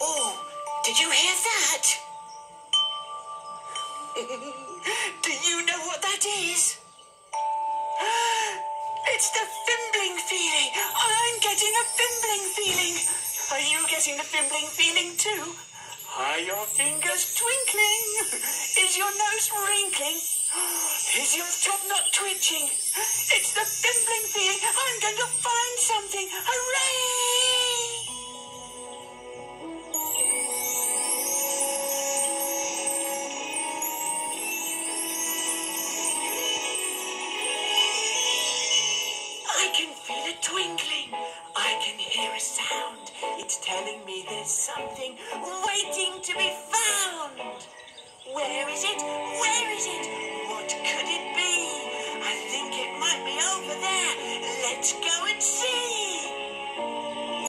Oh, did you hear that? Do you know what that is? It's the fimbling feeling. I'm getting a fimbling feeling. Are you getting the fimbling feeling too? Are your fingers twinkling? Is your nose wrinkling? Is your top knot twitching? It's the fimbling feeling. I'm going to I can feel a twinkling. I can hear a sound. It's telling me there's something waiting to be found. Where is it? Where is it? What could it be? I think it might be over there. Let's go.